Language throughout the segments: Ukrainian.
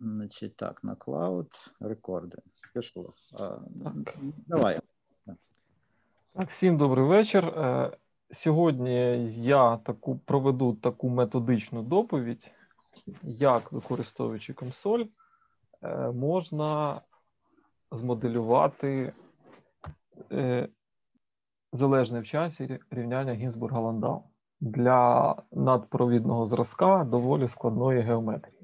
Значить, так, на клауд рекорди. Пішло. А, Так. Давай. Так, всім добрий вечір. Е, Сьогодні я таку проведу таку методичну доповідь, як використовуючи консоль, е, можна змоделювати е, залежне в часі рівняння гінзбурга ландау для надпровідного зразка доволі складної геометрії.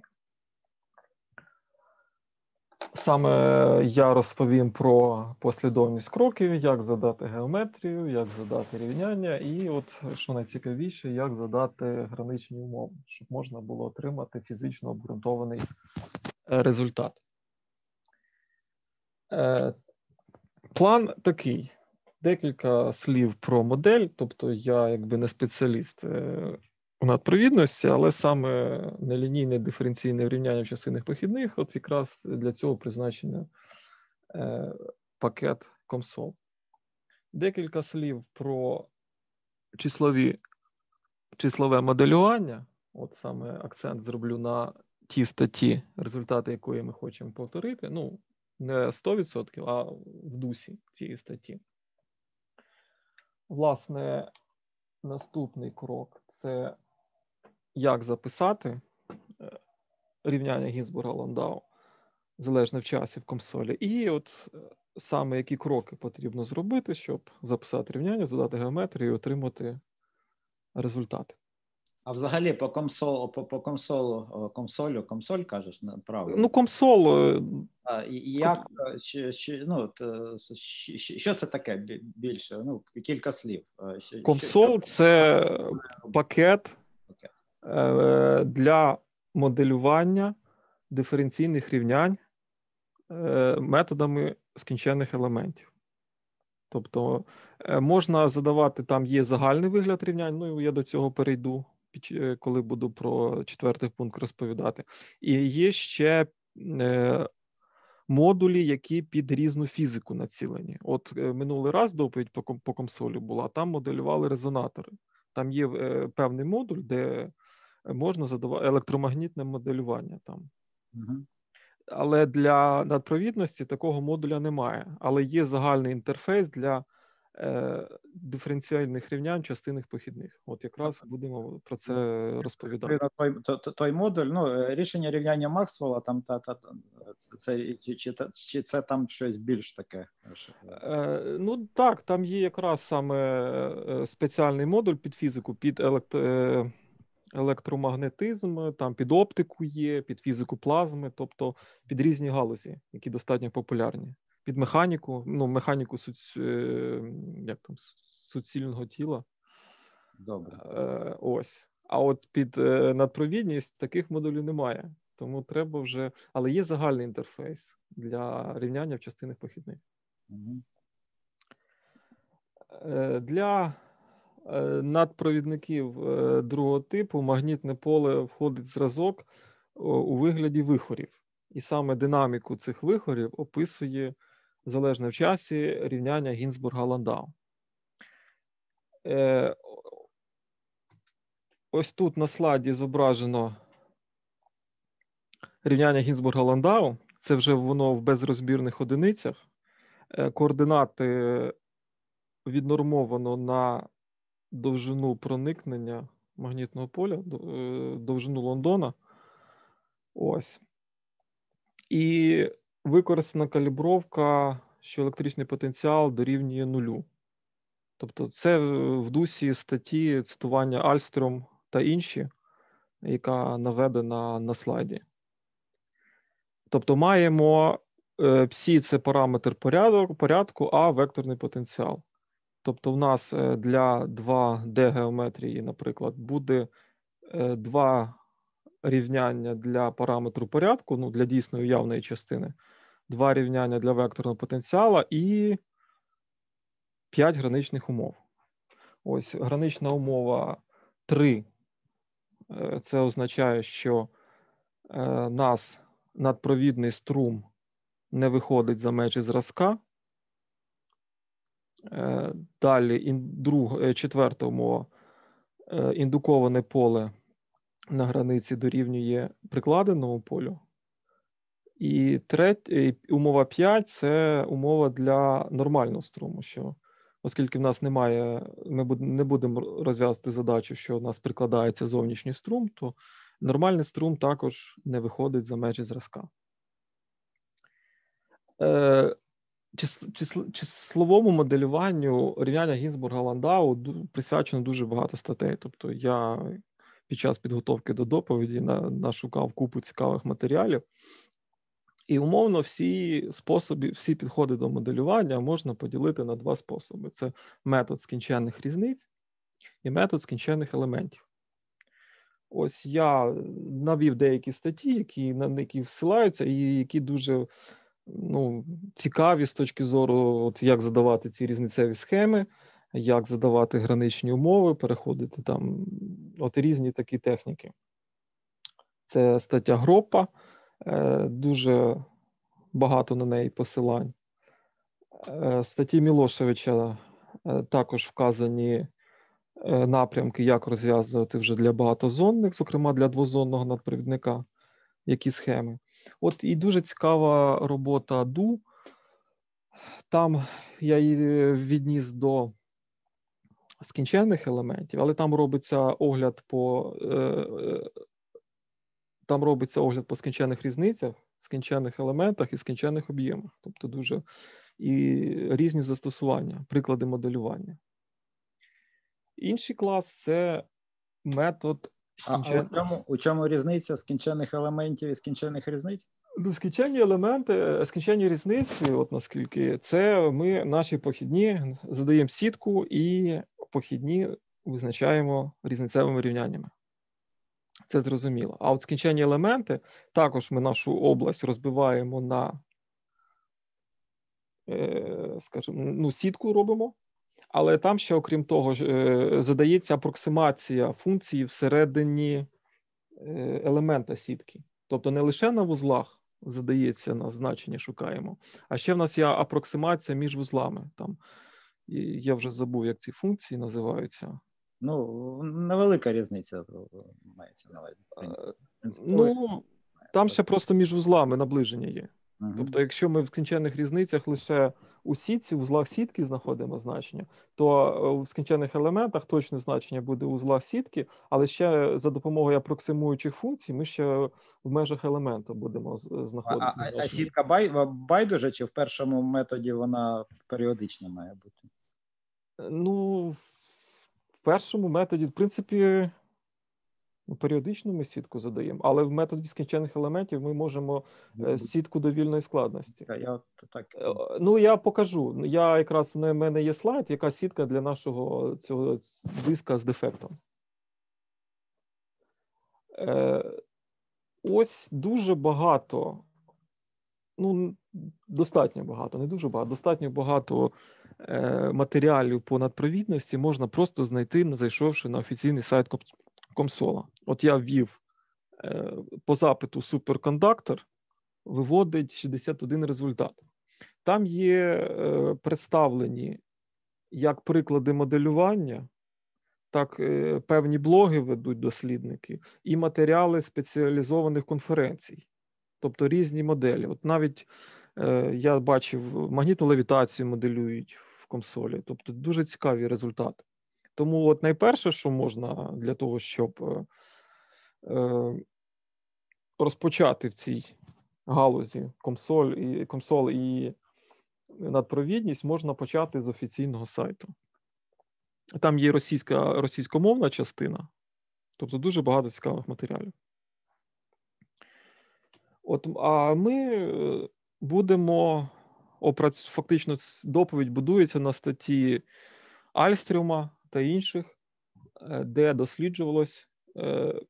Саме я розповім про послідовність кроків, як задати геометрію, як задати рівняння, і от що найцікавіше, як задати граничні умови, щоб можна було отримати фізично обґрунтований е, результат. Е, План такий: декілька слів про модель, тобто я якби не спеціаліст е, надпровідності, але саме нелінійне диференційне рівняння в частинах похідних, от якраз для цього призначено е, пакет комсол. Декілька слів про числові, числове моделювання. От саме акцент зроблю на ті статті, результати якої ми хочемо повторити. Ну, не 100%, а в дусі цієї статті. Власне, наступний крок це як записати е, рівняння Гінзбурга Ландау залежно в часі в комсолі. І от е, саме які кроки потрібно зробити, щоб записати рівняння, задати геометрію і отримати результати. А взагалі по комсолу, по, по комсолу, комсолю, комсоль кажеш, правильно? Ну, комсол, е, як, чи, чи, ну, е, що, що це таке більше? Ну, кілька слів. Комсол це пакет для моделювання диференційних рівнянь е, методами скінченних елементів. Тобто е, можна задавати, там є загальний вигляд рівнянь, ну я до цього перейду, е, коли буду про четвертий пункт розповідати. І є ще е, модулі, які під різну фізику націлені. От е, минулий раз доповідь по, комсолі була, там моделювали резонатори. Там є е, певний модуль, де можна задавати електромагнітне моделювання там. Мгм. Але для надпровідності такого модуля немає. Але є загальний інтерфейс для е, диференціальних рівнянь частинних похідних. От якраз будемо про це розповідати. Відповідно, той, то- то- той модуль, ну, е, рішення рівняння Максвелла, там, та, та, та, це- це, чи, чи, чи це там щось більш таке? Е, ну так, там є якраз саме е, спеціальний модуль під фізику, під елект... електромагнетизм, там під оптику є, під фізику плазми, тобто під різні галузі, які достатньо популярні. Під механіку, ну, механіку суць... е, як там, суцільного тіла. Добре. Е, ось. А от під е, надпровідність таких модулів немає. Тому треба вже. Але є загальний інтерфейс для рівняння в частинах похідних. Е, Для надпровідників е, другого типу магнітне поле входить зразок у вигляді вихорів. І саме динаміку цих вихорів описує залежне в часі рівняння Гінзбурга-Ландау. Е, Ось тут на слайді зображено рівняння Гінзбурга-Ландау. Це вже воно в безрозбірних одиницях. Е, Координати віднормовано на довжину проникнення магнітного поля, е, довжину Лондона. Ось. І використана калібровка, що електричний потенціал дорівнює нулю. Тобто, це в дусі статті цитування Альстром та інші, яка наведена на слайді. Тобто, маємо е, псі це параметр порядку, а векторний потенціал. Тобто, в нас е, для 2D геометрії, наприклад, буде е, два рівняння для параметру порядку, ну, для дійсно уявної частини, два рівняння для векторного потенціала і 5 граничних умов. Ось гранична умова 3. Е, Це означає, що нас надпровідний струм не виходить за межі зразка. Далі друг, е, четверта умова. Е, Індуковане поле на границі дорівнює прикладеному полю. І третя, умова 5 це умова для нормального струму. що Оскільки в нас немає, ми не будемо розв'язати задачу, що у нас прикладається зовнішній струм, то нормальний струм також не виходить за межі зразка. Е, числовому моделюванню рівняння Гінзбурга Ландау присвячено дуже багато статей. Тобто я під час підготовки до доповіді нашукав купу цікавих матеріалів. І умовно всі способи, всі підходи до моделювання можна поділити на два способи: це метод скінченних різниць і метод скінченних елементів. Ось я навів деякі статті, які на які всилаються, і які дуже ну, цікаві з точки зору, от як задавати ці різницеві схеми, як задавати граничні умови, переходити там от різні такі техніки. Це стаття Гропа, е, дуже багато на неї посилань. Е, статті Мілошевича е, також вказані напрямки, як розв'язувати вже для багатозонних, зокрема для двозонного надпровідника, які схеми. От і дуже цікава робота Ду. Там я її відніс до скінченних елементів, але там робиться огляд по е, е, там робиться огляд по скінченних різницях, скінченних елементах і скінченних об'ємах. Тобто дуже і різні застосування, приклади моделювання. Інший клас це метод скінчен... А, у, чому, у чому різниця скінчених елементів і скінчених різниць? Ну, скінченні елементи, скінченні різниці, от наскільки це ми наші похідні задаємо сітку і похідні визначаємо різницевими рівняннями. Це зрозуміло. А от скінченні елементи також ми нашу область розбиваємо на, е, скажімо, ну, сітку робимо, але там ще, окрім того, е, задається апроксимація функції всередині е, елемента сітки. Тобто не лише на вузлах задається на значення, шукаємо, а ще в нас є апроксимація між вузлами. Там Я вже забув, як ці функції називаються. Ну, невелика різниця мається на увазі. Ну, там ще просто між вузлами наближення є. Тобто, якщо ми в скінченних різницях лише у сітці, узлах сітки знаходимо значення, то е, в скінчених елементах точне значення буде у узлах сітки, але ще за допомогою апроксимуючих функцій ми ще в межах елементу будемо знаходити. А, а, а сітка бай, байдуже, чи в першому методі вона періодична має бути? Ну, в першому методі, в принципі. Ну, періодично ми сітку задаємо, але в методі скінчених елементів ми можемо е, сітку довільної складності. Я так. Е, ну я покажу. Я якраз в мене є слайд, яка сітка для нашого цього диска з дефектом. Е, ось дуже багато. Ну, достатньо багато, не дуже багато, достатньо багато матеріалів по надпровідності можна просто знайти, зайшовши на офіційний сайт комсола. От я ввів е, по запиту суперкондактор, виводить 61 результат. Там є е, представлені як приклади моделювання, так е, певні блоги ведуть дослідники, і матеріали спеціалізованих конференцій, тобто різні моделі. От навіть я бачив магнітну левітацію моделюють в комсолі, тобто дуже цікаві результати. Тому, от найперше, що можна для того, щоб е, е, розпочати в цій галузі комсоль і комсол і надпровідність, можна почати з офіційного сайту. Там є російська російськомовна частина, тобто дуже багато цікавих матеріалів. От, А ми е, будемо опрац... фактично доповідь будується на статті Альстрюма та інших, е, де досліджувалось е,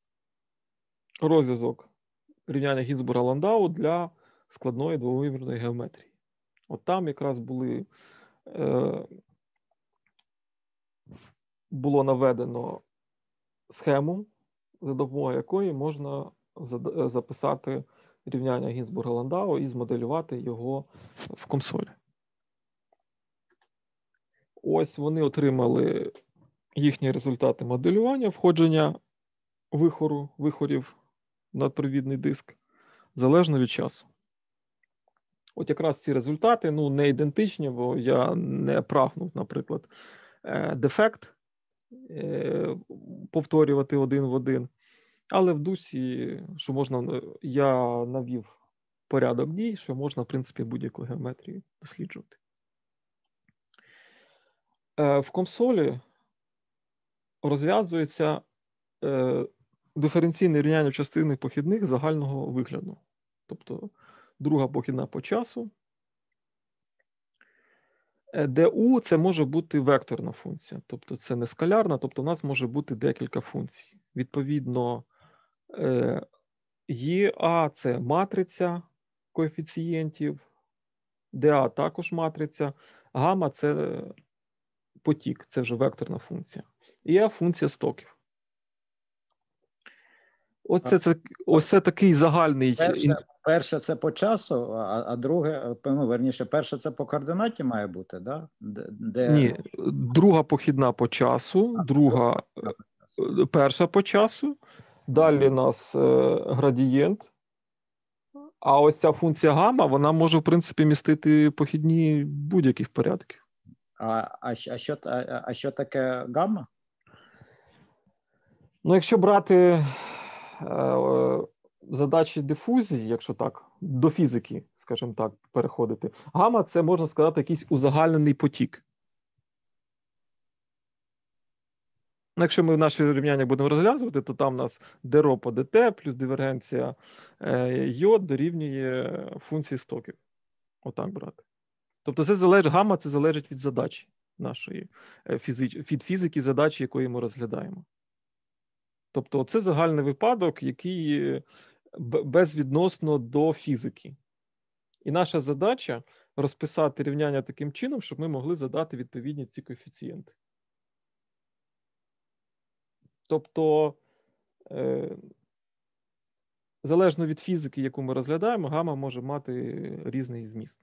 розв'язок рівняння Гінзбурга Ландау для складної двовимірної геометрії. От там якраз були е, було наведено схему, за допомогою якої можна записати рівняння Гінзбурга Ландау і змоделювати його в консолі. Ось вони отримали їхні результати моделювання входження вихору, вихорів надпровідний диск залежно від часу. От якраз ці результати ну, не ідентичні, бо я не прагнув, наприклад, е, дефект е, повторювати один в один. Але в дусі, що можна, я навів порядок дій, що можна, в принципі, будь-яку геометрію досліджувати. В консолі розв'язується диференційне рівняння частини похідних загального вигляду. Тобто друга похідна по часу. Е, де У це може бути векторна функція, тобто це не скалярна, тобто у нас може бути декілька функцій. Відповідно, ЄА це матриця коефіцієнтів, ДА також матриця, гамма це потік, це вже векторна функція. F функція стоків. Оце це ось це такий загальний. Перше, перше це по часу, а а друге, ну, верніше, перше це по координаті має бути, да? Де... Ні, друга похідна по часу, а, друга друга. перша по часу. Далі у нас е, градієнт. А ось ця функція гамма, вона може, в принципі, містити похідні будь-яких порядків. А а, а, що а, а що таке гамма? Ну, якщо брати Е, задачі дифузії, якщо так, до фізики, скажімо так, переходити. Гама це можна сказати якийсь узагальнений потік. Ну, Якщо ми наші рівняння будемо розв'язувати, то там у нас ДРО по ДТ плюс дивергенція е, йод дорівнює функції стоків. Отак брати. Тобто, це залежить гамма це залежить від задачі нашої е, від фізики задачі, якої ми розглядаємо. Тобто, це загальний випадок, який е, безвідносно до фізики. І наша задача розписати рівняння таким чином, щоб ми могли задати відповідні ці коефіцієнти. Тобто, е, залежно від фізики, яку ми розглядаємо, гама може мати різний зміст.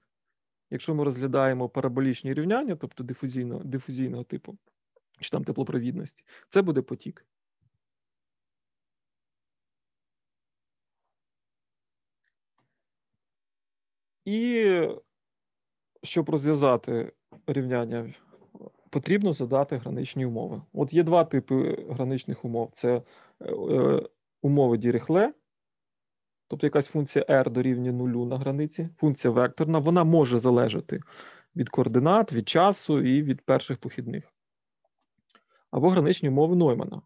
Якщо ми розглядаємо параболічні рівняння, тобто дифузійного, дифузійного типу, чи там теплопровідності, це буде потік. І щоб розв'язати рівняння, потрібно задати граничні умови. От є два типи граничних умов: це е, умови Діріхле, тобто якась функція R дорівнює нулю на границі, функція векторна, вона може залежати від координат, від часу і від перших похідних. Або граничні умови Ноймана.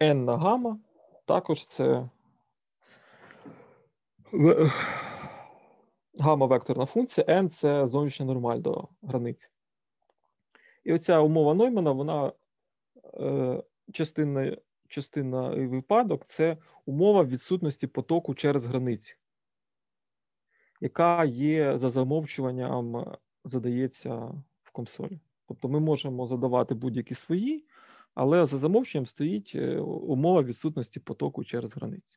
N на гамма також це гамма-векторна функція n це зовнішня нормаль до границі. І оця умова Ноймана, вона е, частина частина випадок це умова відсутності потоку через границі, яка є за замовчуванням, задається в консолі. Тобто ми можемо задавати будь-які свої, але за замовчуванням стоїть е, умова відсутності потоку через границі.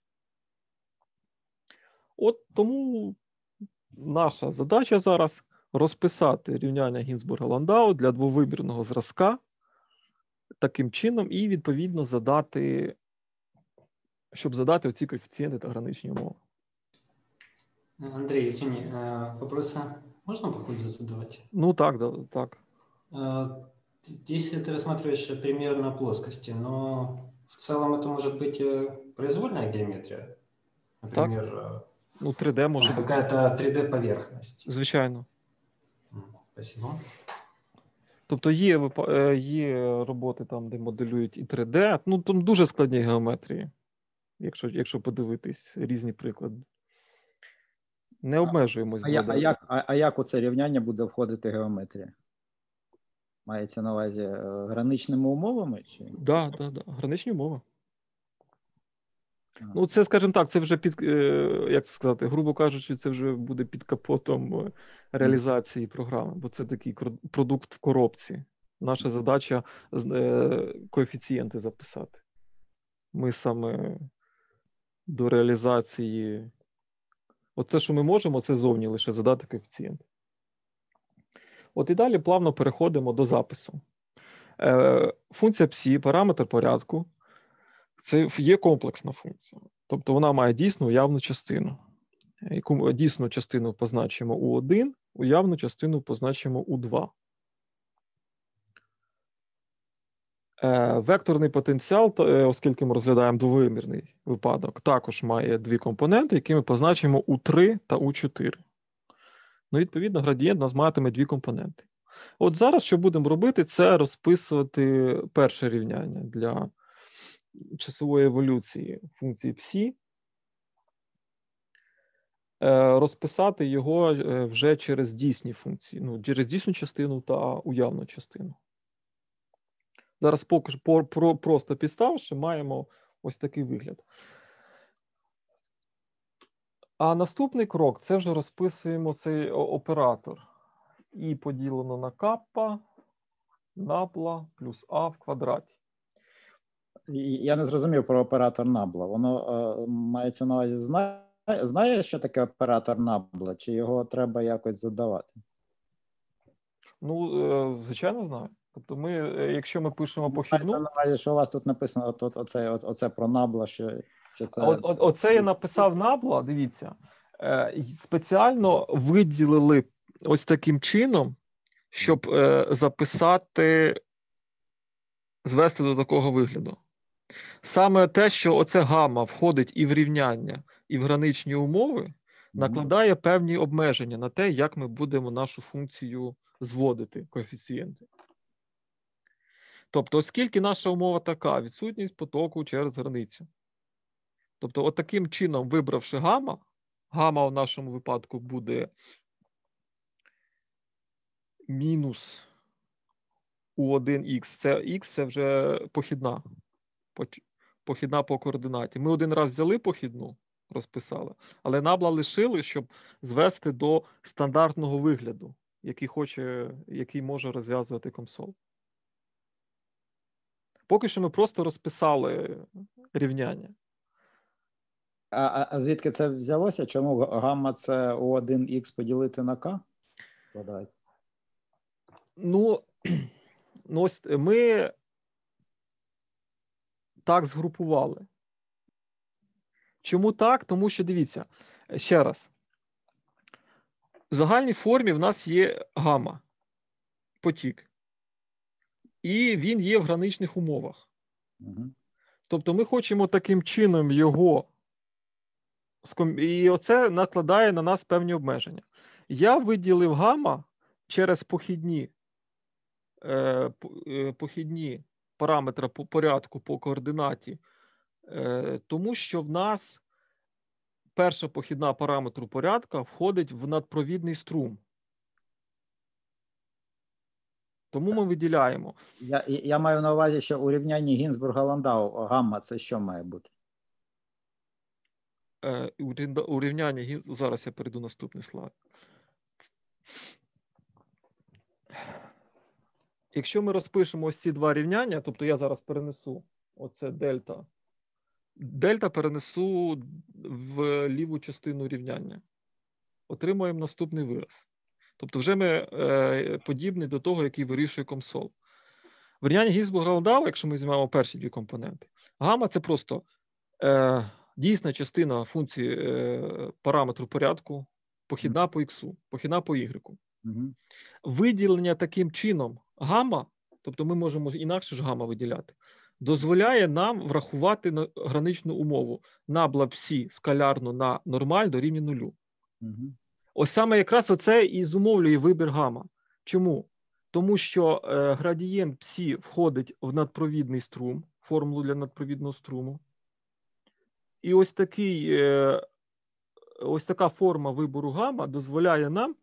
От тому наша задача зараз розписати рівняння Гінзбурга Ландау для двовибірного зразка таким чином, і відповідно задати, щоб задати оці коефіцієнти та граничні умови. Андрей, извини, вопросы можно по ходу задавать? Ну так, да, так. Здесь ты рассматриваешь примерно плоскости, но в целом это может быть э, произвольная геометрия. Например, так. Ну, 3D може. Какая-то 3D-поверхність. Звичайно. Спасибо. Тобто є е, є роботи там, де моделюють і 3D. Ну, там дуже складні геометрії, якщо якщо подивитись різні приклади. Не обмежуємось. А, а, як а, а як у це рівняння буде входити геометрія? Мається на увазі е, граничними умовами? Так, да, да, да. граничні умови. Ну, це, скажімо так, це вже під е, як сказати, грубо кажучи, це вже буде під капотом е, реалізації програми, бо це такий продукт в коробці. Наша задача е, коефіцієнти записати. Ми саме до реалізації. От те, що ми можемо, це зовні лише задати коефіцієнт. От і далі плавно переходимо до запису. Функція псі, параметр порядку. Це є комплексна функція. Тобто вона має дійсну уявну частину. яку дійсну частину позначимо у 1, уявну частину позначимо у 2. Е, векторний потенціал, е, оскільки ми розглядаємо двовимірний випадок, також має дві компоненти, які ми позначимо у 3 та у 4. Ну, відповідно, градієнт нас матиме дві компоненти. От зараз, що будемо робити, це розписувати перше рівняння для часової еволюції функції псі, е, розписати його вже через дійсні функції, ну, через дійсну частину та уявну частину. Зараз поки про, про, просто підставивши, маємо ось такий вигляд. А наступний крок це вже розписуємо цей оператор. І поділено на каппа, набла плюс А в квадраті. Я не зрозумів про оператор набла. Воно е, мається на увазі знає, знає, що таке оператор набла, чи його треба якось задавати? Ну, е, звичайно, знаю. Тобто, ми, е, якщо ми пишемо похідну. Що у вас тут написано от, от, оце, от, оце про набла, що, що це. От, от, Оце я написав набла, дивіться, е, спеціально виділили ось таким чином, щоб е, записати, звести до такого вигляду. Саме те, що оце гамма входить і в рівняння, і в граничні умови, накладає певні обмеження на те, як ми будемо нашу функцію зводити коефіцієнти. Тобто, оскільки наша умова така, відсутність потоку через границю. Тобто, от чином, вибравши гамма, гамма в нашому випадку буде мінус У1х. Це х це вже похідна. Похідна по координаті. Ми один раз взяли похідну, розписали, але набла лишили, щоб звести до стандартного вигляду, який хоче, який може розв'язувати комсол. Поки що ми просто розписали рівняння. А а, звідки це взялося? Чому гамма це У1х поділити на К? Ну, ну ось ми так згрупували. Чому так? Тому що дивіться, ще раз. В загальній формі в нас є гамма, потік і він є в граничних умовах. Угу. Тобто ми хочемо таким чином його. І оце накладає на нас певні обмеження. Я виділив гамма через похідні е, е похідні параметри по порядку по координаті, е, тому що в нас перша похідна параметру порядка входить в надпровідний струм. Тому ми виділяємо. Я я маю на увазі, що у рівнянні Гінзбурга Ландау гамма це що має бути? Е, У рівнянні зараз я перейду наступний слайд. Якщо ми розпишемо ось ці два рівняння, тобто я зараз перенесу оце дельта. Дельта перенесу в ліву частину рівняння. Отримуємо наступний вираз. Тобто, вже ми е, подібні до того, який вирішує комсол. В рівнянні Гінзбурга-Ландау, якщо ми візьмемо перші дві компоненти, гамма це просто е, дійсна частина функції е, параметру порядку, похідна по х, похідна по. Угу. Виділення таким чином гамма, тобто ми можемо інакше ж гамма виділяти, дозволяє нам врахувати граничну умову набла всі скалярно на нормаль до рівня нулю. Угу. Ось саме якраз оце і зумовлює вибір гама. Чому? Тому що е, градієнт псі входить в надпровідний струм, формулу для надпровідного струму. І ось такий, е, ось така форма вибору гама дозволяє нам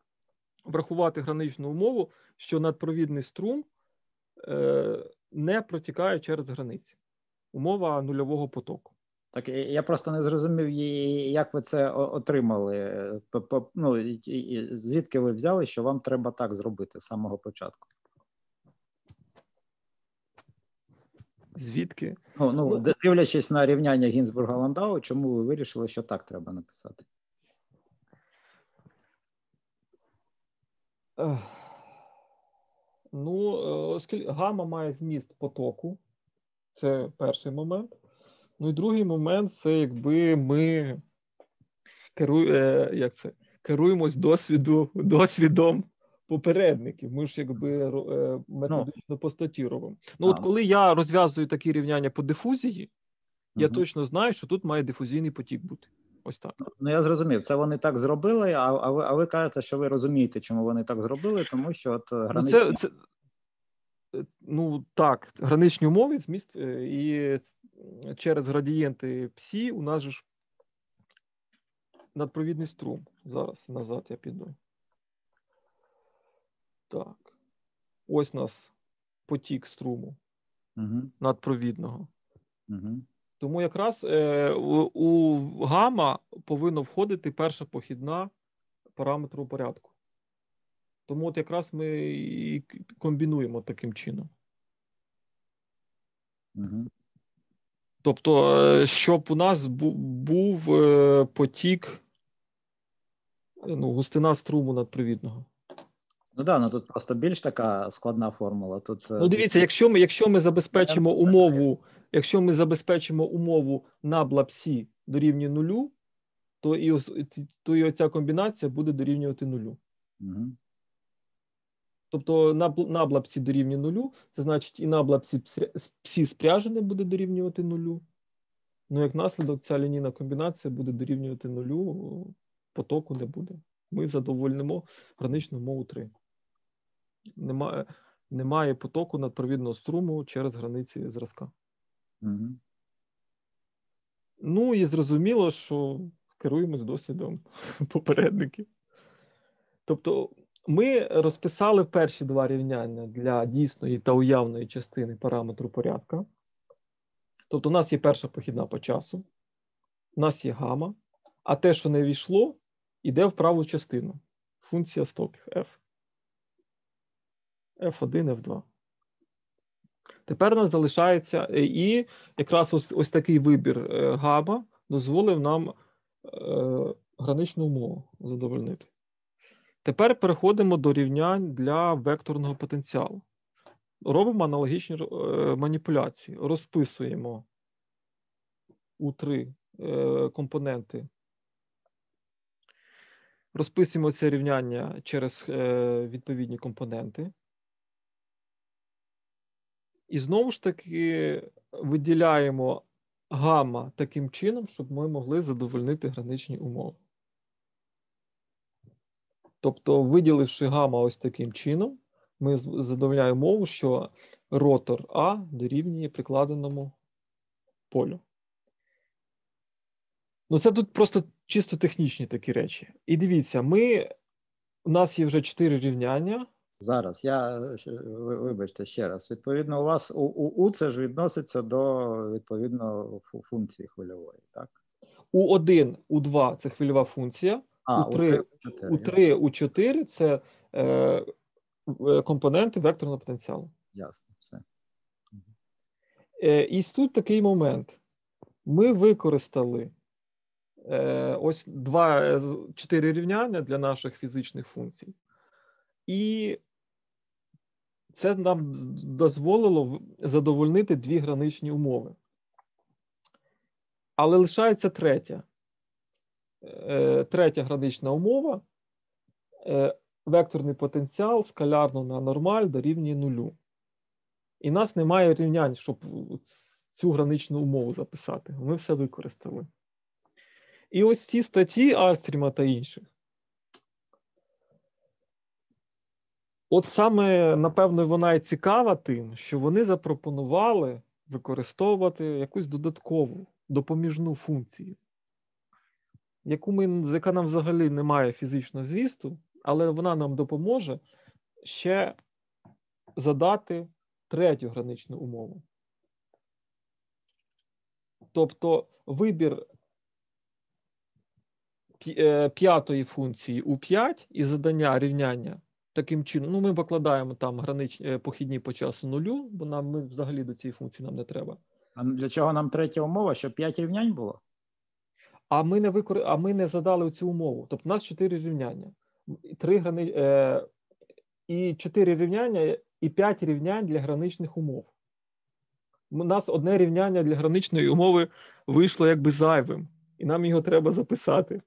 врахувати граничну умову, що надпровідний струм е, не протікає через границі. Умова нульового потоку. Так, я просто не зрозумів, як ви це отримали. Ну, Звідки ви взяли, що вам треба так зробити з самого початку? Звідки? Ну, ну, ну Дивлячись на рівняння Гінзбурга Ландау, чому ви вирішили, що так треба написати? Ну, е, оскільки гама має зміст потоку, це перший момент. Ну і другий момент це якби ми керу, е, як це, керуємось досвіду, досвідом попередників. Ми ж якби е, методично статті. Ну, от коли я розв'язую такі рівняння по дифузії, я точно знаю, що тут має дифузійний потік бути. Ось так. Ну я зрозумів, це вони так зробили. А, а ви а ви кажете, що ви розумієте, чому вони так зробили, тому що от е, Ну, граничні... це, це, е, ну так, граничні умови, зміст, е, і через градієнти псі у нас же ж надпровідний струм. Зараз назад я піду. Так. Ось у нас потік струму Угу, надпровідного. угу. Тому якраз е, у, у гама повинна входити перша похідна параметру порядку. Тому от якраз ми і комбінуємо таким чином. Угу. Тобто, е, щоб у нас бу- був е, потік, е, ну, густина струму надпровідного. Ну да, ну тут просто більш така складна формула. Тут е, Ну, дивіться, якщо ми, якщо ми забезпечимо умову, якщо ми забезпечимо умову набла псі дорівнює нулю, то і, то і оця комбінація буде дорівнювати нулю. Угу. Тобто набл- набла псі дорівнює нулю, це значить і набла псі, псі спряжене буде дорівнювати нулю. Ну, як наслідок, ця лінійна комбінація буде дорівнювати нулю, потоку не буде. Ми задовольнимо граничну умову 3. Немає, немає потоку надпровідного струму через границі зразка. Угу. Ну і зрозуміло, що керуємось досвідом попередників. Тобто, ми розписали перші два рівняння для дійсної та уявної частини параметру порядка. Тобто, у нас є перша похідна по часу, у нас є гама, а те, що не війшло, йде в праву частину. Функція стоків f. F1, F2. Тепер у нас залишається е, і якраз ось, ось такий вибір е, гама дозволив нам е, граничну умову задовольнити. Тепер переходимо до рівнянь для векторного потенціалу. Робимо аналогічні маніпуляції. Розписуємо у три компоненти. Розписуємо це рівняння через відповідні компоненти. І знову ж таки виділяємо гамма таким чином, щоб ми могли задовольнити граничні умови. Тобто, виділивши гамма ось таким чином, ми задовольняємо мову, що ротор А дорівнює прикладеному полю. Ну, це тут просто чисто технічні такі речі. І дивіться, ми, у нас є вже чотири рівняння. Зараз я е, вибачте ще раз. Відповідно, у вас у, у, у це ж відноситься до відповідно функції хвильової, так? У1, У2 це хвильова функція, А, у три- У3, У4 це е, компоненти векторного потенціалу. Ясно, все. Е, і тут такий момент. Ми використали е, ось два е, чотири рівняння для наших фізичних функцій. І це нам дозволило задовольнити дві граничні умови. Але лишається третя. Е, Третя гранична умова. Е, Векторний потенціал скалярно на нормаль дорівнює нулю. І нас немає рівнянь, щоб цю граничну умову записати. Ми все використали. І ось ці статті Арстріма та інших. От саме, напевно, вона і цікава тим, що вони запропонували використовувати якусь додаткову допоміжну функцію, яку ми, яка нам взагалі не має фізичного звісту, але вона нам допоможе ще задати третю граничну умову. Тобто вибір е, п'ятої функції у 5 і задання рівняння таким чином. Ну, ми покладаємо там гранич, е, похідні по часу нулю, бо нам ми взагалі до цієї функції нам не треба. А для чого нам третя умова? Щоб 5 рівнянь було? А ми не викор... а ми не задали цю умову. Тобто у нас чотири рівняння. Три грани... е... І чотири рівняння, і п'ять рівнянь для граничних умов. У нас одне рівняння для граничної умови вийшло якби зайвим, і нам його треба записати.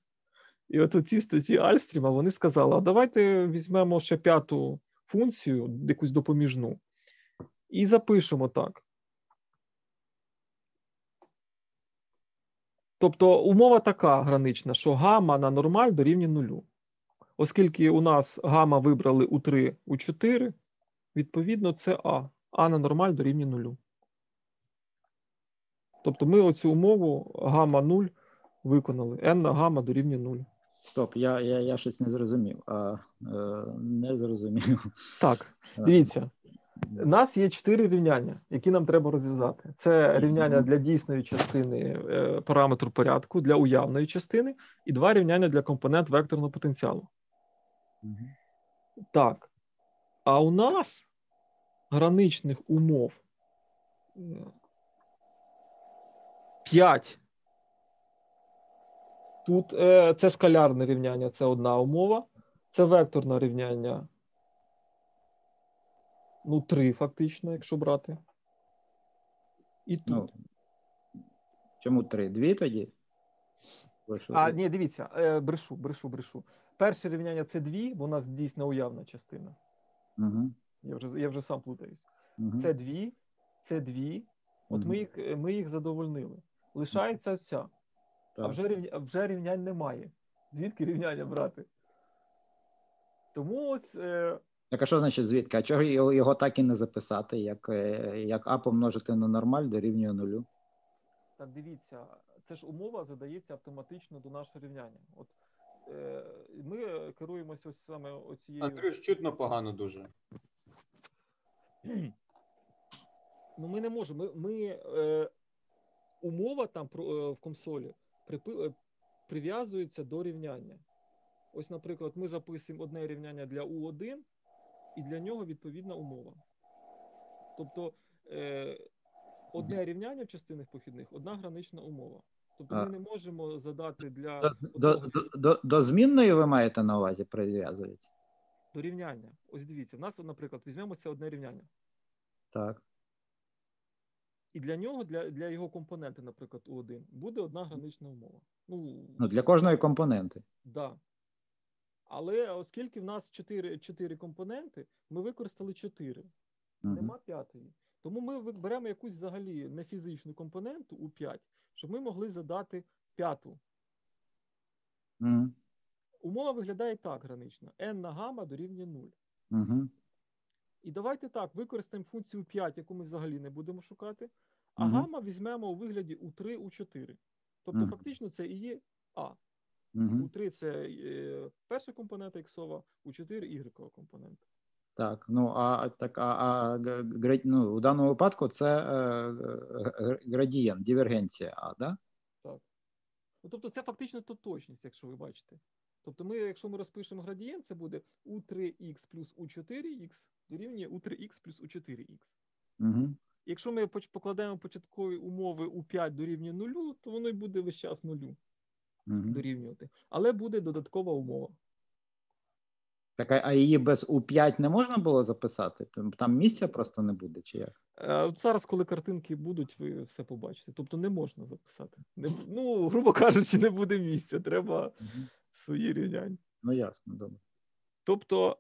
І от у цій статті Альстріма вони сказали: а давайте візьмемо ще п'яту функцію, якусь допоміжну, і запишемо так. Тобто умова така гранична, що гамма на нормаль дорівнює нулю. Оскільки у нас гамма вибрали у 3, у 4, відповідно, це А. А на нормаль дорівнює нулю. Тобто ми оцю умову гамма 0 виконали. n на гамма дорівнює 0. Стоп, я, я, я щось не зрозумів. А, е, не зрозумів. Так, дивіться. У нас є чотири рівняння, які нам треба розв'язати. Це рівняння для дійсної частини е, параметру порядку, для уявної частини, і два рівняння для компонент векторного потенціалу. Так. А у нас граничних умов 5. Тут е, це скалярне рівняння, це одна умова. Це векторне рівняння. Ну, 3 фактично, якщо брати. І тут. Ну, чому три? Дві тоді? А, ні, дивіться, е, брешу, брешу, брешу. Перше рівняння це 2, бо у нас дійсно уявна частина. Мгм, Я вже, я вже сам плутаюсь. мгм. Це 2, це 2. От Мгм. ми їх, ми їх задовольнили. Лишається ця. А вже, рівня, вже рівнянь немає. Звідки рівняння брати? Тому ось е, Так, а що значить звідки? А чого його, його так і не записати, як, е, як А помножити на нормаль дорівнює нулю? так дивіться, це ж умова задається автоматично до нашого рівняння. От е, ми керуємося ось саме оцією. Андрюш, чутно погано дуже. Ну, ми не можемо. Ми, ми е, умова там про, е, в консолі прив'язується до рівняння. Ось, наприклад, ми записуємо одне рівняння для У1, і для нього відповідна умова. Тобто е, одне рівняння в частинах похідних, одна гранична умова. Тобто ми не можемо задати для До, до, одного до, до, до змінної ви маєте на увазі прив'язується? до рівняння. Ось дивіться, в нас, наприклад, візьмемо це одне рівняння. Так. І для нього, для, для його компоненти, наприклад, У1, буде одна гранична умова. Ну, Ну, для кожної компоненти. Да. Але оскільки в нас 4, 4 компоненти, ми використали 4. Мгм. Нема п'ятої. Тому ми беремо якусь взагалі нефізичну компоненту у 5, щоб ми могли задати п'яту. Мгм. Умова виглядає так гранично: n на гамма дорівнює 0. Мгм. І давайте так, використаємо функцію 5, яку ми взагалі не будемо шукати, а Мгм. гамма візьмемо у вигляді у3, у4. Тобто, Мгм. фактично, це і є А. Мгм. У3 це е, перша компонента іксова, у4 ігрекова компонента. Так, ну а так, а, а ну, у даному випадку це е, градієнт, дивергенція А, да? Ну, тобто це фактично тотожність, якщо ви бачите. Тобто, ми, якщо ми розпишемо градієнт, це буде u3x плюс u4x дорівнює u3x плюс u4x. Угу. Якщо ми покладемо початкові умови u5 дорівнює нулю, то воно й буде весь час нулю Угу. дорівнювати. Але буде додаткова умова. Так, а її без У5 не можна було записати? Там- місця просто не буде, чи як? Е, Зараз, коли картинки будуть, ви все побачите. Тобто не можна записати. Не, ну, грубо кажучи, не буде місця. Треба Мгм. Свої рівняння. Ну ясно, добре. Тобто,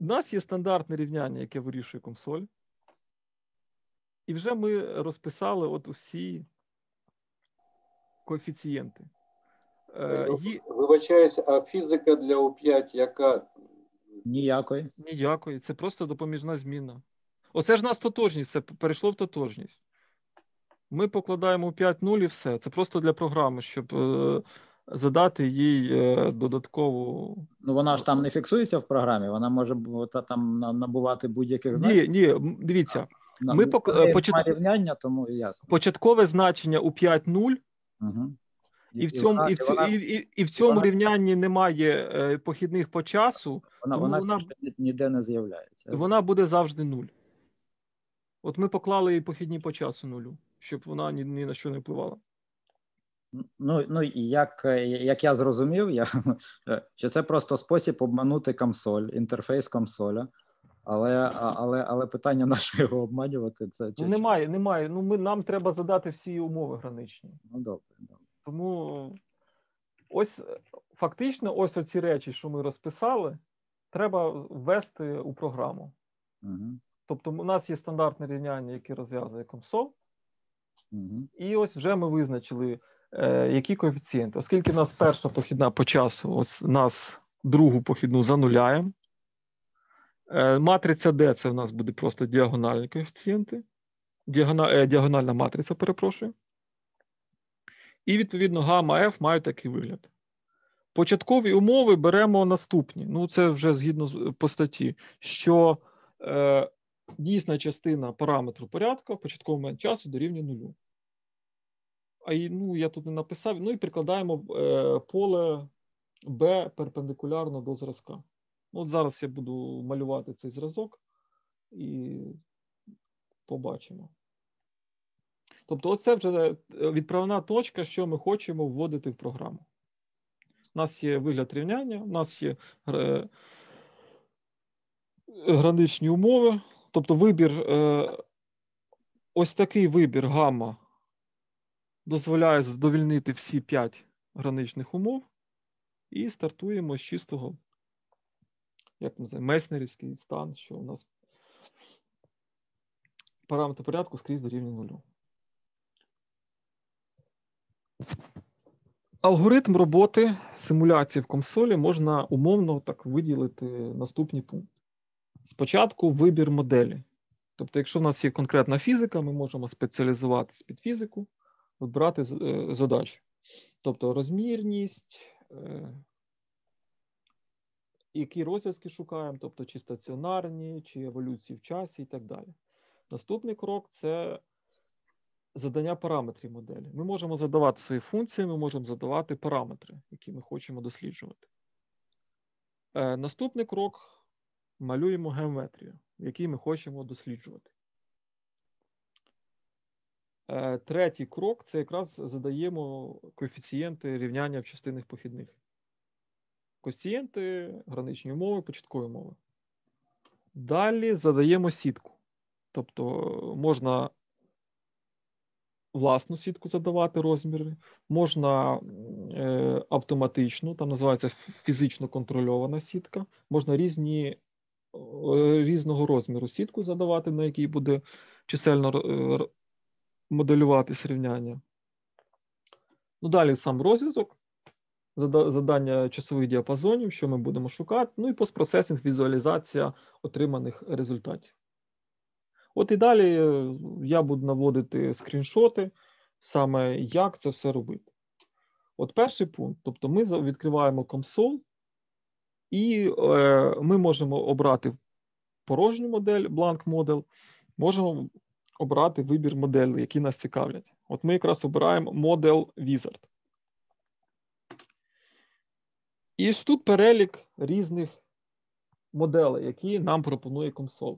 у нас є стандартне рівняння, яке вирішує консоль. І вже ми розписали от усі коефіцієнти. Е, є Вибачаюсь, а фізика для У5 яка? Ніякої. ніякої, це просто допоміжна зміна. Оце ж у нас тотожність, це перейшло в тотожність. Ми покладаємо у 5 0 і все. Це просто для програми, щоб е, задати їй е, додаткову. Ну вона ж там не фіксується в програмі, вона може та там набувати будь-яких знаків. Ні, ні, дивіться, На- ми пок- е, почат- рівняння, тому ясно. початкове значення у 5 0 Угу. І в цьому, і вона, і, і, і в цьому вона- рівнянні немає е, похідних по часу, вона, вона, вона- ніде не з'являється. вона буде завжди нуль. От ми поклали їй похідні по часу нулю, щоб вона ні, ні на що не впливала. Ну, ну як, е, як я зрозумів, я, що це просто спосіб обманути консоль, інтерфейс консоля. Але, але, але питання на що його обманювати, це чи- Ну, немає, немає. Ну, ми, нам треба задати всі умови граничні. Ну, добре, добре. Тому ось, фактично, ось оці речі, що ми розписали, треба ввести у програму. Угу. Тобто, у нас є стандартне рівняння, яке розв'язує комсол, Угу. і ось вже ми визначили, е, які коефіцієнти. Оскільки в нас перша похідна по часу, ось нас другу похідну зануляємо. Е, матриця D це в нас буде просто діагональні коефіцієнти. Діагона, е, діагональна матриця, перепрошую. І, відповідно, гамма F мають такий вигляд. Початкові умови беремо наступні. Ну, це вже згідно по статті, що е, дійсна частина параметру порядку початковий момент часу дорівнює нулю. А ну, я тут не написав. Ну і прикладаємо е, поле B перпендикулярно до зразка. Ну, От зараз я буду малювати цей зразок і побачимо. Тобто, оце вже відправна точка, що ми хочемо вводити в програму. У нас є вигляд рівняння, у нас є е, граничні умови. Тобто, вибір, е, ось такий вибір гамма дозволяє задовільнити всі 5 граничних умов. І стартуємо з чистого, як називаємо, меснерівський стан, що у нас параметр порядку скрізь дорівнює нулю. Алгоритм роботи симуляції в консолі можна умовно так виділити наступні пункти. Спочатку вибір моделі. Тобто, якщо в нас є конкретна фізика, ми можемо спеціалізуватись під фізику, вибирати задачі. Тобто розмірність, які розв'язки шукаємо, тобто чи стаціонарні, чи еволюції в часі і так далі. Наступний крок це задання параметрів моделі. Ми можемо задавати свої функції, ми можемо задавати параметри, які ми хочемо досліджувати. Е, Наступний крок малюємо геометрію, який ми хочемо досліджувати. Е, Третій крок це якраз задаємо коефіцієнти рівняння в частинних похідних. Коефіцієнти, граничні умови, початкові умови. Далі задаємо сітку. Тобто можна власну сітку задавати розміри, можна е, автоматичну, там називається фізично контрольована сітка, можна різні, е, різного розміру сітку задавати, на якій буде чисельно е, моделюватись рівняння. Ну, Далі сам розв'язок, задання часових діапазонів, що ми будемо шукати, ну і постпроцесинг, візуалізація отриманих результатів. От і далі я буду наводити скріншоти, саме як це все робити. От перший пункт. Тобто ми відкриваємо консоль, і е, ми можемо обрати порожню модель, бланк модел, можемо обрати вибір моделей, які нас цікавлять. От ми якраз обираємо Model Wizard. І тут перелік різних моделей, які нам пропонує консоль.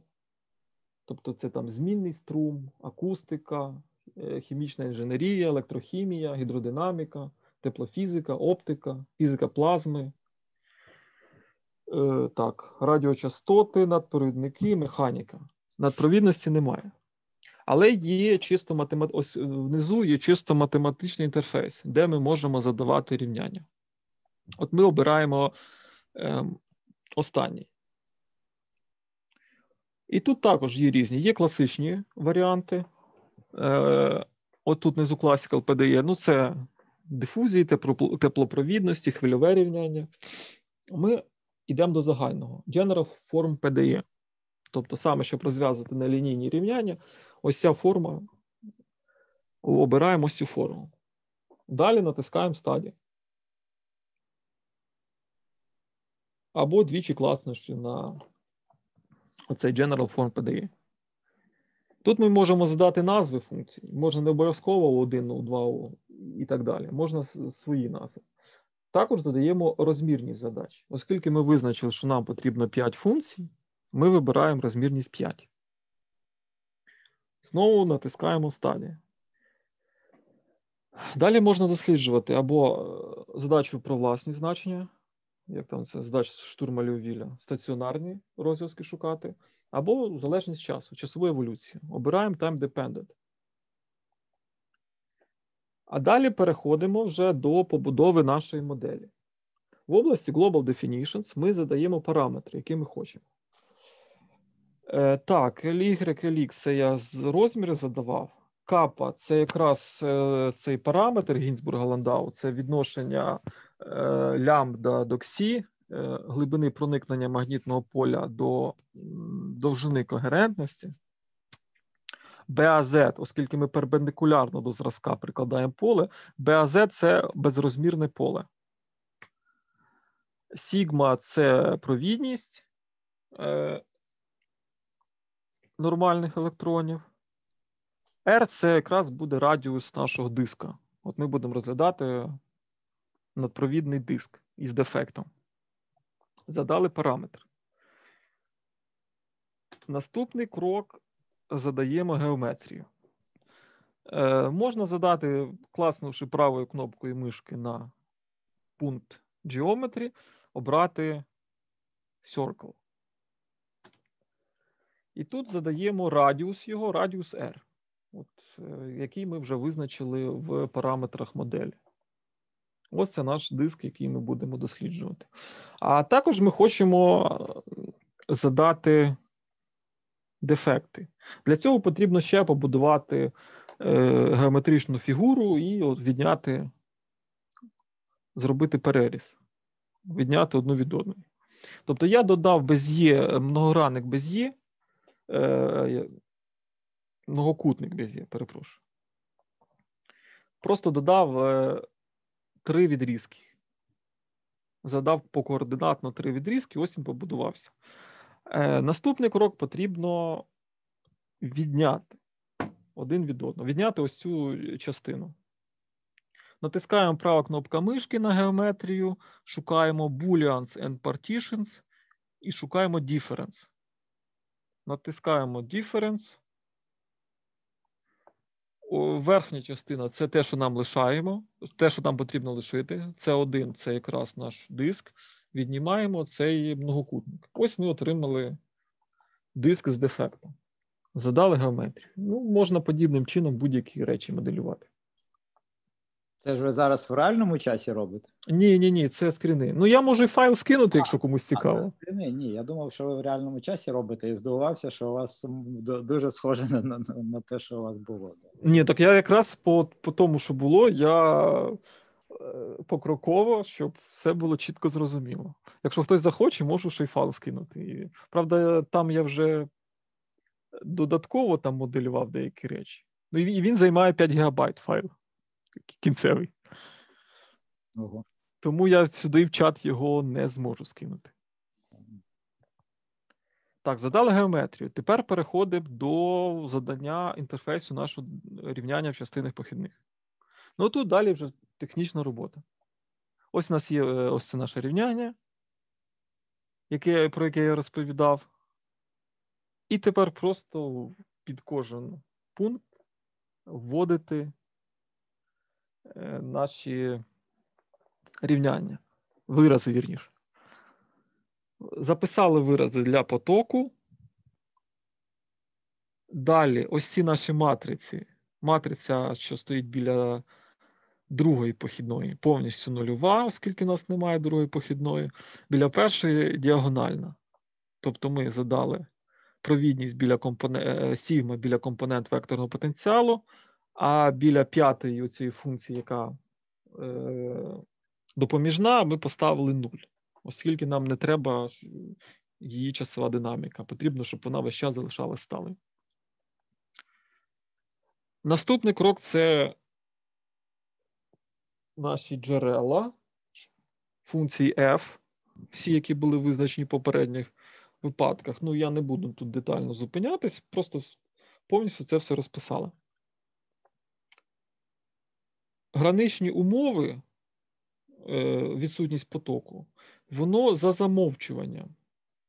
Тобто це там змінний струм, акустика, хімічна інженерія, електрохімія, гідродинаміка, теплофізика, оптика, фізика плазми, е, так, радіочастоти, надпровідники, механіка. Надпровідності немає. Але є чисто математ... ось внизу є чисто математичний інтерфейс, де ми можемо задавати рівняння. От ми обираємо е, останній. І тут також є різні. Є класичні варіанти. Е, От тут внизу Classical PDE. Ну, це дифузії, теплопровідності, хвильове рівняння. Ми йдемо до загального. General Form PDE. Тобто, саме, щоб розв'язати на лінійні рівняння, ось ця форма. Обираємо ось цю форму. Далі натискаємо стадію. Або двічі класнощі на оцей General Form PDE. Тут ми можемо задати назви функцій. Можна не обов'язково один, два і так далі. Можна свої назви. Також задаємо розмірність задач. Оскільки ми визначили, що нам потрібно 5 функцій, ми вибираємо розмірність 5. Знову натискаємо стадію. Далі можна досліджувати або задачу про власні значення, як там це задача штурма Льовіля, стаціонарні розв'язки шукати, або залежність часу, часову еволюцію. Обираємо time dependent. А далі переходимо вже до побудови нашої моделі. В області Global Definitions ми задаємо параметри, які ми хочемо. Е, Так, LY, це я розміри задавав. Капа це якраз е, цей параметр Гінзбурга Ландау, це відношення е, лямбда до ксі, глибини проникнення магнітного поля до довжини когерентності. БАЗ, оскільки ми перпендикулярно до зразка прикладаємо поле, БАЗ це безрозмірне поле. Сігма це провідність нормальних електронів. R це якраз буде радіус нашого диска. От ми будемо розглядати надпровідний диск із дефектом. Задали параметр. Наступний крок задаємо геометрію. Е, можна задати, класнувши правою кнопкою мишки на пункт Geometry, обрати Circle. І тут задаємо радіус його, радіус R, от, е, який ми вже визначили в параметрах моделі. Ось це наш диск, який ми будемо досліджувати. А також ми хочемо е, задати дефекти. Для цього потрібно ще побудувати е, геометричну фігуру і от відняти, зробити переріз, відняти одну від одної. Тобто я додав без'є, многогранник без'є, е, многокутник без'є, перепрошую. Просто додав е, три відрізки. Задав по координатно три відрізки, ось він побудувався. Е, Наступний крок потрібно відняти один від одного, відняти ось цю частину. Натискаємо права кнопка мишки на геометрію, шукаємо Booleans and Partitions і шукаємо Difference. Натискаємо Difference. Верхня частина це те, що нам лишаємо, те, що нам потрібно лишити. Це один це якраз наш диск. Віднімаємо цей многокутник. Ось ми отримали диск з дефектом. Задали геометрію. Ну, можна подібним чином будь-які речі моделювати. Це ж ви зараз в реальному часі робите? Ні, ні, ні, це скріни. Ну, я можу і файл скинути, якщо комусь цікаво. А, ні, ні, я думав, що ви в реальному часі робите, і здивувався, що у вас дуже схоже на, на, на те, що у вас було. Ні, так я якраз по, по тому, що було, я е, покроково, щоб все було чітко зрозуміло. Якщо хтось захоче, можу ще й файл скинути. І, правда, там я вже додатково там моделював деякі речі. Ну, і він- і він займає 5 гігабайт файл кінцевий. Ого. Тому я сюди в чат його не зможу скинути. Так, задали геометрію. Тепер переходимо до задання інтерфейсу нашого рівняння в частинах похідних. Ну тут далі вже технічна робота. Ось у нас є е, ось це наше рівняння, яке, про яке я розповідав. І тепер просто під кожен пункт вводити наші рівняння, вирази вірніше. Записали вирази для потоку. Далі, ось ці наші матриці. Матриця, що стоїть біля другої похідної, повністю нульова, оскільки у нас немає другої похідної. Біля першої діагональна. Тобто ми задали провідність біля компонент, сігма біля компонент векторного потенціалу, а біля п'ятої цієї функції, яка е, допоміжна, ми поставили 0, оскільки нам не треба її часова динаміка. Потрібно, щоб вона весь час залишалась сталою. Наступний крок це наші джерела функції f, всі, які були визначені в попередніх випадках. Ну, я не буду тут детально зупинятись, просто повністю це все розписали. Граничні умови е, відсутність потоку, воно за замовчуванням.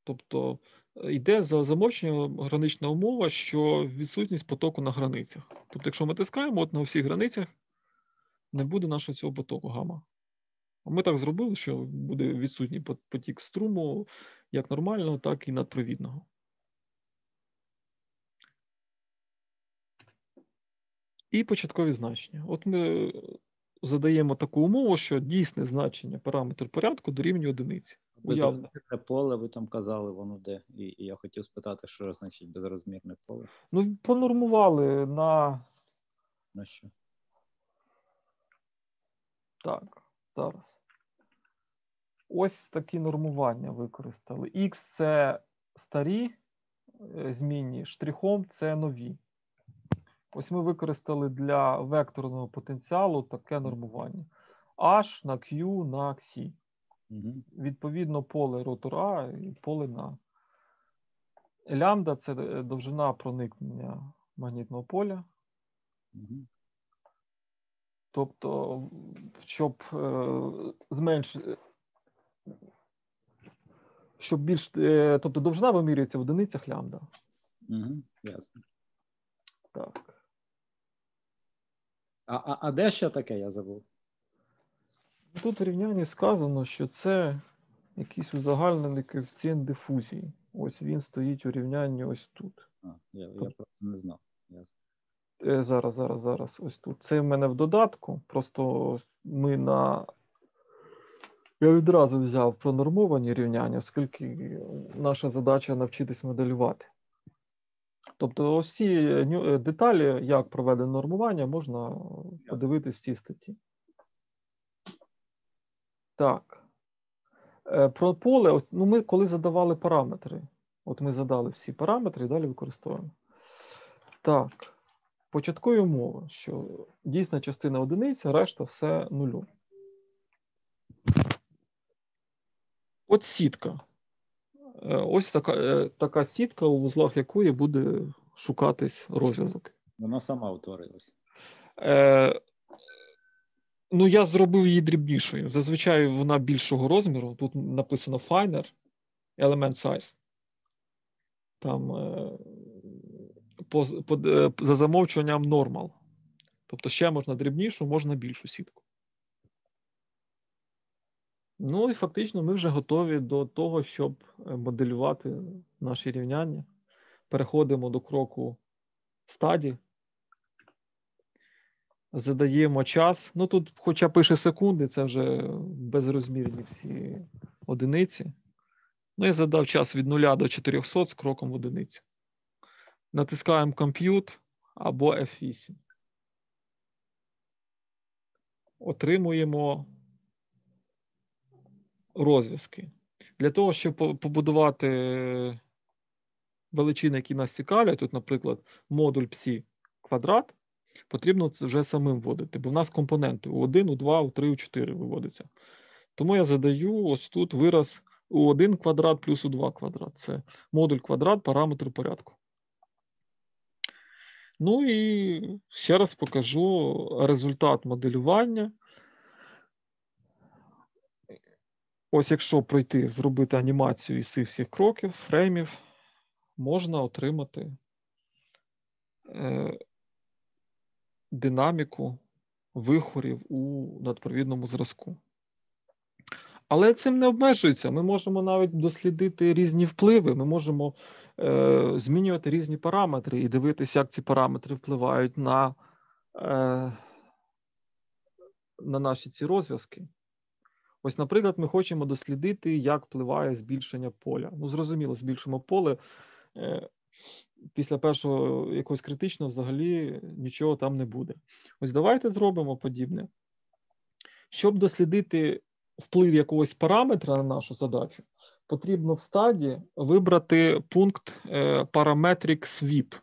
Тобто е, йде за замовчуванням гранична умова, що відсутність потоку на границях. Тобто, якщо ми тискаємо, от на всіх границях не буде нашого цього потоку гама. А ми так зробили, що буде відсутній потік струму як нормального, так і надпровідного. І початкові значення. От ми задаємо таку умову, що дійсне значення параметру порядку дорівнює одиниці. Безрозмірне поле, ви там казали, воно де. І, і я хотів спитати, що значить безрозмірне поле. Ну, понормували на На що? так, зараз. Ось такі нормування використали. X це старі е, змінні, штрихом це нові. Ось ми використали для векторного потенціалу таке нормування. H на Q на X. Угу. Відповідно, поле ротор А і поле на. Лямбда це е, довжина проникнення магнітного поля. Тобто, щоб е, зменшити. Щоб більш, е, тобто довжина вимірюється в одиницях лямбда. Угу. Ясно. Так. А, а, а де ще таке я забув? Тут в рівнянні сказано, що це якийсь узагальнений коефіцієнт дифузії. Ось він стоїть у рівнянні ось тут. А, я, я просто не знав. Ясно. Е, Зараз, зараз, зараз. Ось тут. Це в мене в додатку. Просто ми на. Я відразу взяв пронормовані рівняння, оскільки наша задача навчитись моделювати. Тобто, ось ці е, деталі, як проведено нормування, можна подивитись в цій статті. Так. Е, Про поле, ну ми коли задавали параметри. От ми задали всі параметри і далі використовуємо. Так. Початкові умови, що дійсна частина одиниця, решта все нулю. От сітка. Е, Ось така, е, така сітка, у вузлах якої буде шукатись розв'язок. Вона сама утворилась. Е, ну, я зробив її дрібнішою. Зазвичай вона більшого розміру. Тут написано finer, element size. Там е, по, по, е, за замовчуванням normal. Тобто ще можна дрібнішу, можна більшу сітку. Ну і фактично ми вже готові до того, щоб е, моделювати наші рівняння. Переходимо до кроку стадії. Задаємо час. Ну тут, хоча пише секунди, це вже безрозмірні всі одиниці. Ну, я задав час від 0 до 400 з кроком в одиницю. Натискаємо Compute або F8. Отримуємо розв'язки. Для того, щоб побудувати величини, які нас цікавлять, тут, наприклад, модуль псі квадрат, потрібно це вже самим вводити, бо в нас компоненти у 1, у 2, у 3, у 4 виводяться. Тому я задаю ось тут вираз у 1 квадрат плюс у 2 квадрат. Це модуль квадрат параметру порядку. Ну і ще раз покажу результат моделювання. Ось якщо пройти, зробити анімацію із цих всіх кроків, фреймів, можна отримати е, динаміку вихорів у надпровідному зразку. Але цим не обмежується. Ми можемо навіть дослідити різні впливи, ми можемо е, змінювати різні параметри і дивитися, як ці параметри впливають на, е, на наші ці розв'язки. Ось, наприклад, ми хочемо дослідити, як впливає збільшення поля. Ну, зрозуміло, збільшимо поле. Е, після першого якогось критичного взагалі нічого там не буде. Ось давайте зробимо подібне. Щоб дослідити вплив якогось параметра на нашу задачу, потрібно в стаді вибрати пункт е, Parametric Sweep.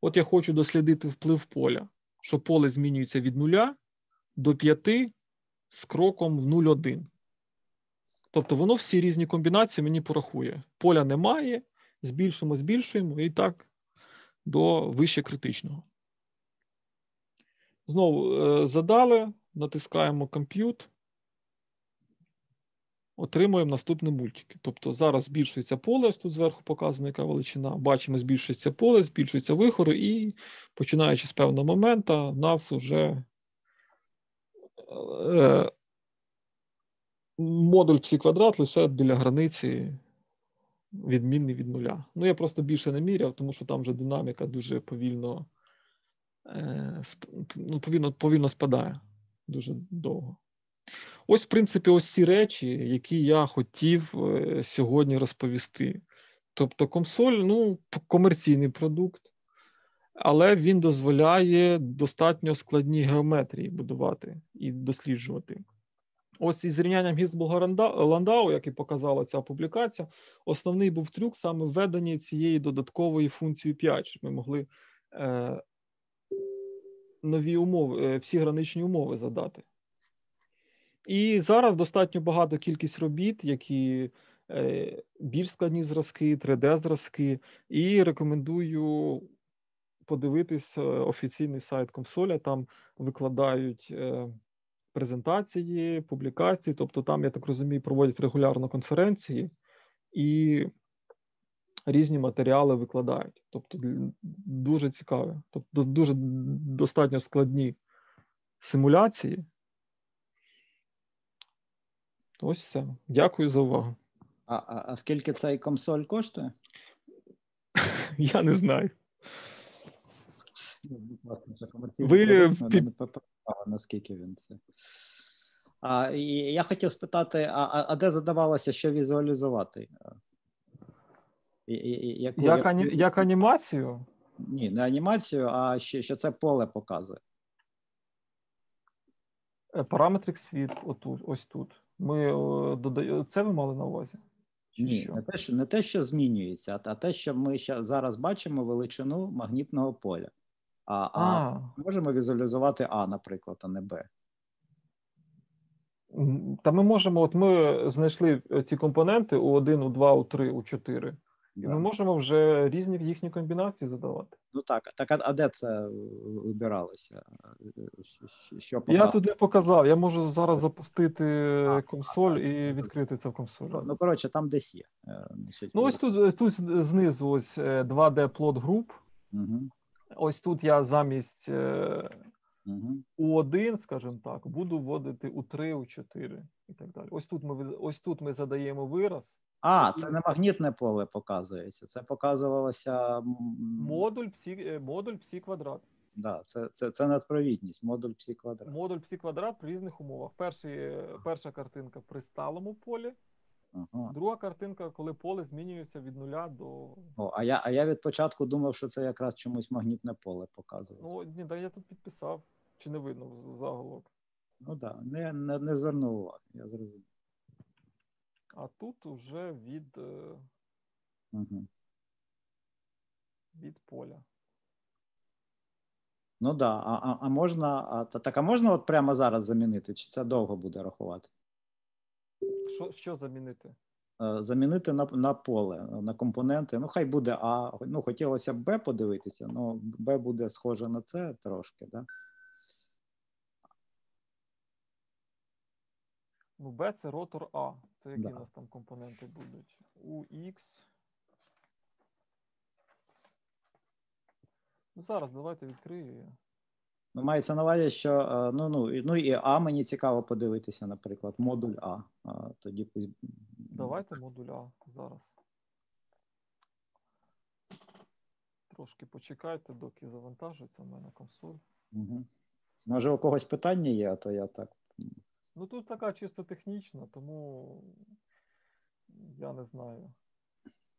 От я хочу дослідити вплив поля, що поле змінюється від 0 до 5 з кроком в 0,1. Тобто воно всі різні комбінації мені порахує. Поля немає, збільшуємо, збільшуємо і так до вище критичного. Знову е, задали, натискаємо Compute, отримуємо наступні мультики. Тобто зараз збільшується поле, тут зверху показана яка величина. Бачимо, збільшується поле, збільшується вихори, і починаючи з певного моменту, нас вже модуль псі квадрат лише біля границі відмінний від нуля. Ну, я просто більше не міряв, тому що там вже динаміка дуже повільно е, ну, повільно, повільно спадає дуже довго. Ось, в принципі, ось ці речі, які я хотів е, сьогодні розповісти. Тобто, консоль ну, комерційний продукт, але він дозволяє достатньо складні геометрії будувати і досліджувати. Ось із зрівнянням Гізболга Ландау, як і показала ця публікація, основний був трюк саме введення цієї додаткової функції 5, щоб ми могли е, нові умови, е, всі граничні умови задати. І зараз достатньо багато кількість робіт, які е, більш складні зразки, 3D-зразки, і рекомендую подивитись е, офіційний сайт консоля. Там викладають е, презентації, публікації. Тобто, там, я так розумію, проводять регулярно конференції і різні матеріали викладають. Тобто, дуже цікаві, тобто дуже достатньо складні симуляції. Ось все. Дякую за увагу. А, а, а скільки цей консоль коштує? Я не знаю. Ну, будь ласка, це комерційний Ви мене пі- не наскільки він це. А, і я хотів спитати: а, а, де задавалося, що візуалізувати? І, і, і, яку, Як, яку- ані, як анімацію? Ні, не анімацію, а що, що це поле показує. Е, Parametric Suite отут, ось тут. Ми додаємо. Це ви мали на увазі? Ні, що? не те, що, не те, що змінюється, а те, що ми зараз бачимо величину магнітного поля. А, а А, можемо візуалізувати А, наприклад, а не Б. та ми можемо, от ми знайшли е, ці компоненти у 1, у 2, у 3, у 4. І ми можемо вже різні їхні комбінації задавати. Ну так, так а, а де це вибиралося? Що- що- Я тут не показав. Я можу зараз запустити консоль і відкрити це в консолі. Ну, коротше, там десь є. е, Ну, ось тут, е, тут знизу ось е, 2D плот груп. Угу, Ось тут я замість е, угу. У1, скажімо так, буду вводити У3, У4 і так далі. Ось тут ми ось тут ми задаємо вираз. А, це не магнітне поле показується. Це показувалося. Модуль псі, е, модуль псі квадрат. Да, це, це, це надпровідність, модуль псі квадрат. Модуль псі квадрат при різних умовах. Перший, е, перша картинка при сталому полі, Ага. друга картинка, коли поле змінюється від нуля до. О, а я, а я від початку думав, що це якраз чомусь магнітне поле показувалося. Ну, ні, да, я тут підписав. Чи не видно заголовок? Ну так, да, не, не, не звернув уваги, я зрозумів. А тут уже від, Угу. від поля. Ну так, да. а, а, а можна, а, так, а можна от прямо зараз замінити, чи це довго буде рахувати? Що, що замінити? Е, Замінити на, на поле, на компоненти. Ну, хай буде А. Ну, хотілося б Б подивитися, ну Б буде схоже на це трошки, да? Ну, B це ротор А. Це які Да. у нас там компоненти будуть? У X. Ну, зараз давайте відкрию. я. Ну, мається на увазі, що е, ну, ну, і- ну і А мені цікаво подивитися, наприклад, модуль А. А, Тоді пусть- Давайте модуль А зараз. Трошки почекайте, доки завантажиться в мене консоль. Угу. Може, у когось питання є, а то я так. Ну тут така чисто технічна, тому я не знаю,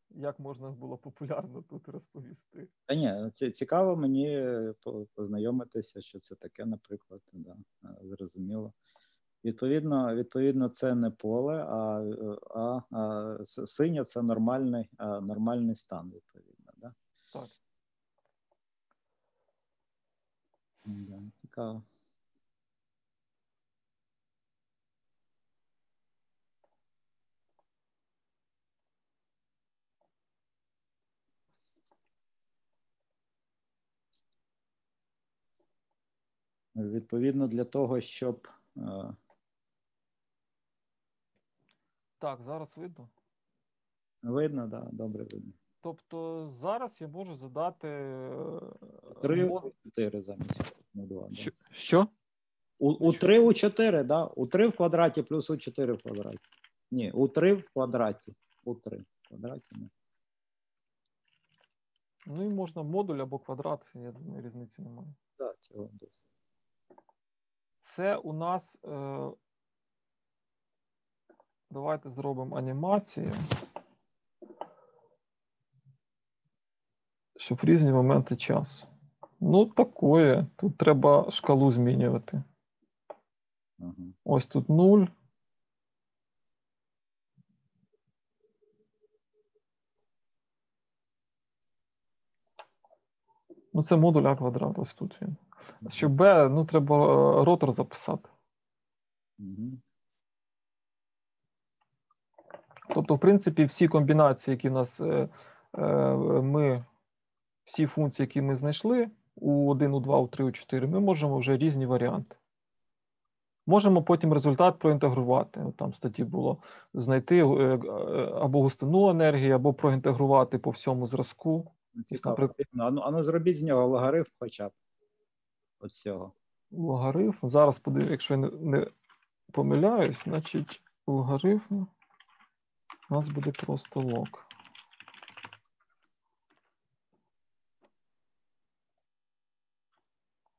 як можна було популярно тут розповісти. Та ні, ці- цікаво мені е, познайомитися, що це таке, наприклад, да, е, зрозуміло. Відповідно, відповідно, це не поле, а, е, а, а с- синє це нормальний, а, нормальний стан, відповідно. Да? Так. Да, цікаво. Відповідно, для того, щоб е, Так, зараз видно. видно, да, добре видно. Тобто зараз я можу задати. е, Три, мод- чотири замість ну, два. Да. Що? Що? У, у 3 у 4, да? У 3 в квадраті плюс у 4 в квадраті. Ні, у 3 в квадраті. У 3 в квадраті. Не. Ну і можна модуль або квадрат, я думаю, різниці немає. Да, цього досить. Це у нас. Е... Давайте зробимо анімацію. Щоб різні моменти часу. Ну, такое. Тут треба шкалу змінювати. Угу. Ось тут 0. Ну, це модуль А квадрат, ось тут він. Щоб Б, ну, треба е, ротор записати. Мгм. Тобто, в принципі, всі комбінації, які в нас е, е, ми, всі функції, які ми знайшли у 1, у 2, у 3, у 4, ми можемо вже різні варіанти. Можемо потім результат проінтегрувати. От Там в статті було знайти або густину енергії, або проінтегрувати по всьому зразку. Цікаво. наприклад- А ну, а ну зробіть з нього логарифм хоча б. От цього. Логарифм. Зараз подивлюсь, якщо я не, не помиляюсь, значить логарифм у нас буде просто лог.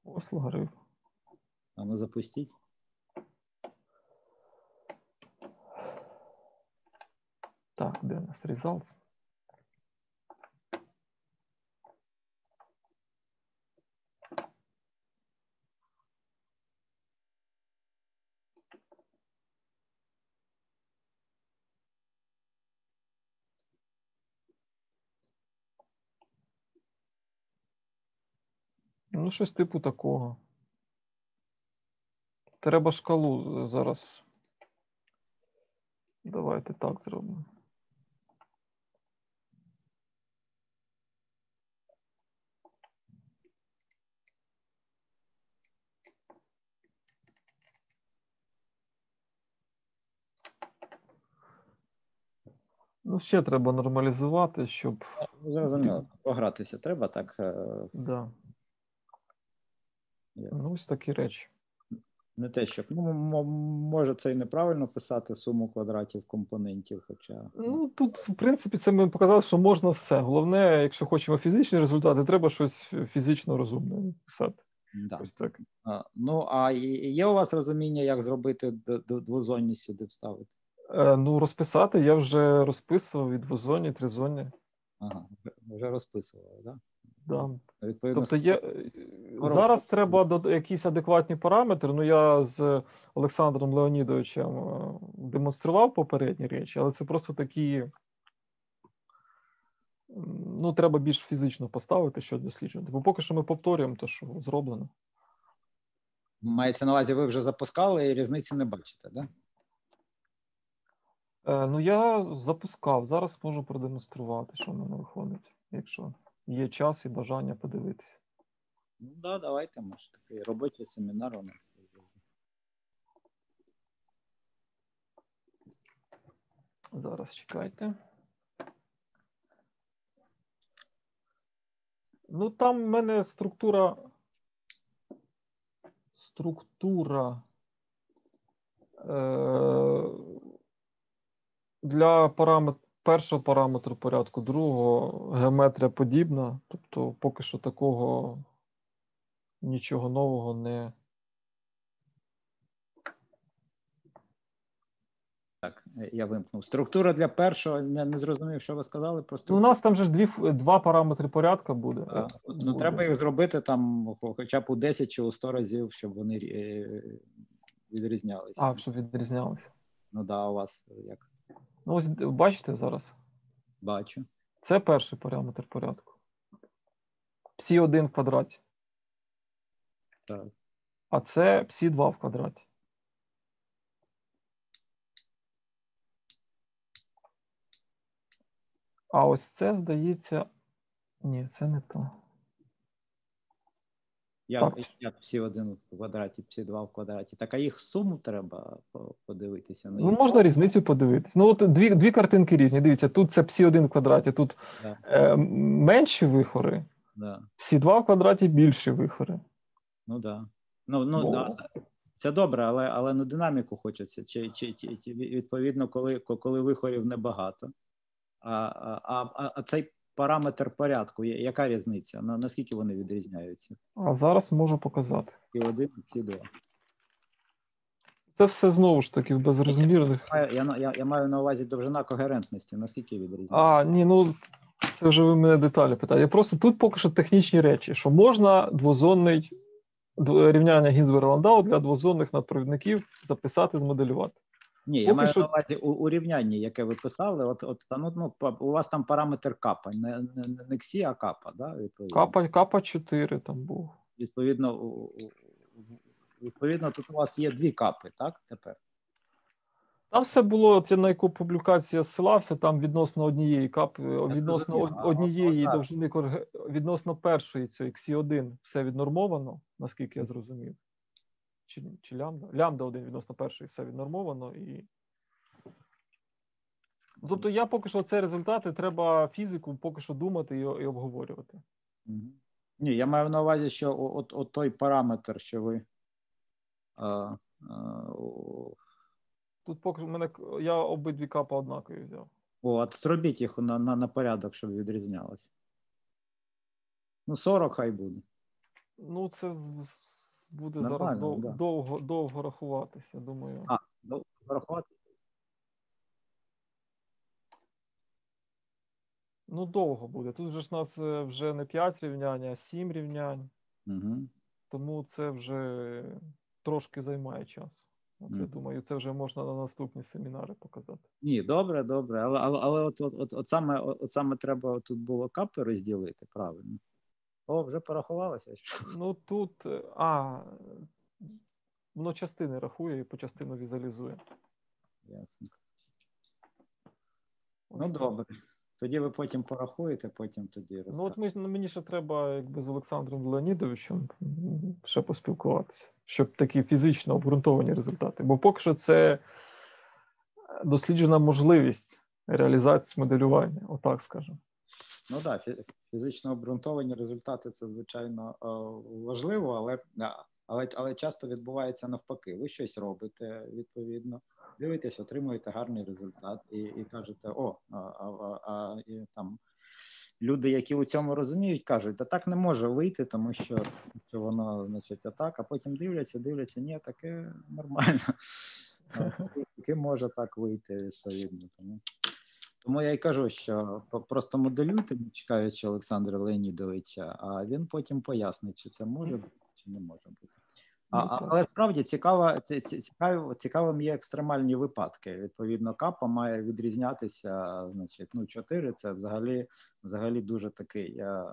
Ось логарифм. А ну запустіть. Так, де у нас results? Ну, щось типу такого. Треба шкалу е, зараз. Давайте так зробимо. Ну, ще треба нормалізувати, щоб. Ну, зрозуміло. Погратися треба так. е, Да. Ну, ось такі речі. Не те, щоб ну, може це і неправильно писати суму квадратів компонентів, хоча Ну, тут, в принципі, це ми показали, що можна все. Головне, якщо хочемо фізичні результати, треба щось фізично розумне писати. да. Ось так. А, ну а є у вас розуміння, як зробити д- д- сюди вставити? Е, ну, розписати я вже розписував і двозонні, тризонні. Ага, вже розписували, да? Да. Відповідно, Тобто є е, скоро- зараз треба до якісь адекватні параметри. Ну я з Олександром Леонідовичем е, демонстрував попередні речі, але це просто такі. Ну, треба більш фізично поставити, що досліджувати. Бо поки що ми повторюємо те, що зроблено. мається на увазі, ви вже запускали і різниці не бачите, да? Е, ну, я запускав. Зараз можу продемонструвати, що в мене виходить, якщо є час і бажання подивитися. Ну да, давайте, може, такий робочий семінар у нас. Зараз чекайте. Ну, там в мене структура. Структура. Е- для параметр, першого параметру порядку, другого геометрія подібна. Тобто, поки що такого нічого нового не. Так, я вимкнув. Структура для першого не, не зрозумів, що ви сказали. Просто Ну, у нас там же ж дві, два параметри порядка буде. А, Е, ну, буде. треба їх зробити там хоча б у 10 чи у 100 разів, щоб вони е, відрізнялися. А, щоб відрізнялися. Ну да, у вас як Ну, ось бачите зараз. бачу. Це перший параметр порядку. Псі 1 в квадраті. Так. А це псі 2 в квадраті. А ось це, здається. Ні, це не то. Як, як всі один в квадраті, всі два в квадраті. Так, а їх суму треба подивитися на Ну, можна різницю подивитись. Ну, от дві, дві картинки різні. Дивіться, тут це псі 1 в квадраті, тут Да. е, менші вихори, Да. псі 2 в квадраті більші вихори. Ну да. Ну, ну Бо- да. Це добре, але, але на динаміку хочеться. Чи, чи, чи відповідно, коли, коли вихорів небагато. А, а, а, а цей параметр порядку. Яка різниця? На, наскільки вони відрізняються? А зараз можу показати. І один, і ці два. Це все знову ж таки в безрозмірних. Я, на- я, я маю на увазі довжина когерентності. Наскільки відрізняється? А, ні, ну це вже ви мене деталі питаєте. Я просто тут поки що технічні речі, що можна двозонний дв- рівняння Гінзбера-Ландау для двозонних надпровідників записати, змоделювати. Ні, я маю що- на увазі у, у рівнянні, яке ви писали, от, от ну, ну, у вас там параметр капа, не, не, не ксі, а капа, да, відповідно. Капа, капа 4 там був. Відповідно, відповідно, тут у вас є дві капи, так, тепер? Там все було, от я на яку публікацію я ссилався, там відносно однієї кап, відносно однієї довжини відносно першої цієї XI1 все віднормовано, наскільки я зрозумів. Чи, чи лямбда? Лямбда 1 відносно першої все віднормовано і. Ну, Тобто я поки що це результати, треба фізику поки що думати і, і обговорювати. Ні, я маю на увазі, що от, от той параметр, що ви. А, а, о, Тут поки мене я обидві капа однакові взяв. О, от зробіть їх на, на, на порядок, щоб відрізнялося. Ну, 40 хай буде. Ну, це буде зараз дов, да. довго, довго рахуватися, думаю. А. Ну, порахувати. Ну, довго буде. Тут же ж нас е, вже не 5 рівнянь, а 7 рівнянь, Угу. тому це вже трошки займає час. От я думаю, це вже можна на наступні семінари показати. Ні, добре, добре. Але, але, але от, от, от, от, саме, от саме треба тут було капи розділити, правильно. О, вже порахувалося. Ну тут, е, а, воно частини рахує і по частину візуалізує. Ясно. Ось Ну, так. добре. Тоді ви потім порахуєте, потім тоді Ну, от ми, ж- мені ще треба, якби з Олександром Леонідовичем ще поспілкуватися, щоб такі фізично обґрунтовані результати. Бо поки що це досліджена можливість реалізації моделювання, отак скажемо. Ну так, да, фізично обґрунтовані результати це звичайно е, важливо, але, але, але часто відбувається навпаки. Ви щось робите відповідно, дивитесь, отримуєте гарний результат і, і кажете, о, а, а, а, і там люди, які у цьому розуміють, кажуть, та так не може вийти, тому що, що воно значить отак, а потім дивляться, дивляться, ні, таке нормально. Таке може так вийти відповідно. Тому. Тому я й кажу, що про- просто моделюйте, не чекаючи Олександра Леонідовича, а він потім пояснить, чи це може бути, чи не може бути. А, Ну, але справді цікаво, ці- ці- цікаво, цікавим є екстремальні випадки. Відповідно, капа має відрізнятися. Значить, ну 4 це взагалі, взагалі дуже такий, е,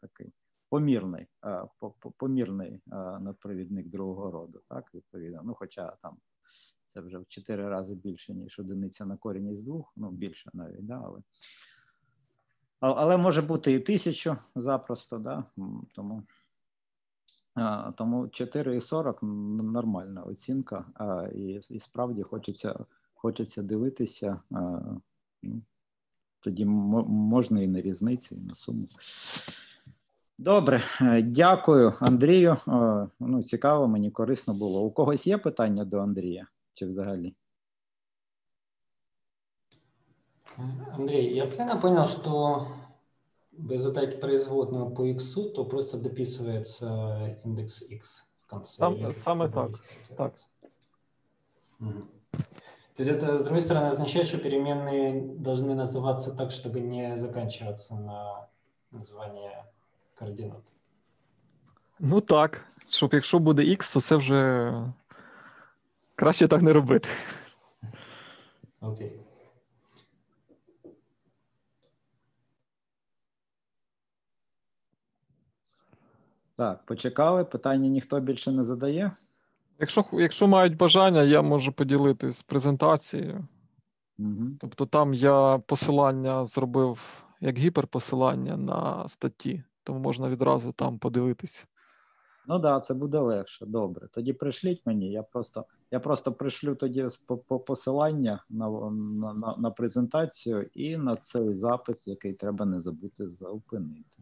такий помірний, е, по- по- помірний е, надпровідник другого роду. Так, відповідно. Ну, хоча там це вже в 4 рази більше, ніж одиниця на корінь із двох, ну більше навіть, да, але. Але може бути і тисячу запросто, да? тому, тому 4,40 нормальна оцінка, і, і справді хочеться, хочеться дивитися. Ну, тоді можна і на різницю, і на суму. Добре, е, дякую, Андрію. Е, Ну, цікаво, мені корисно було. У когось є питання до Андрія? Чи взагалі? Андрей, я правильно понял, что вы задаете производную по x, то просто дописывается индекс x в конце? Сам- или самое как так, это так. делается? Мгм. То есть это, с другой стороны, означает, что переменные должны называться так, чтобы не заканчиваться на название координат. Ну так, щоб якщо буде X, то це вже краще так не робити. Окей. Так, почекали. Питання ніхто більше не задає. Якщо, якщо мають бажання, я можу поділитись презентацією. Угу. Тобто там я посилання зробив як гіперпосилання на статті, тому можна відразу там подивитись. Ну да, це буде легше. Добре. Тоді пришліть мені. Я просто, я просто пришлю тоді посилання на, на, на презентацію і на цей запис, який треба не забути зупинити.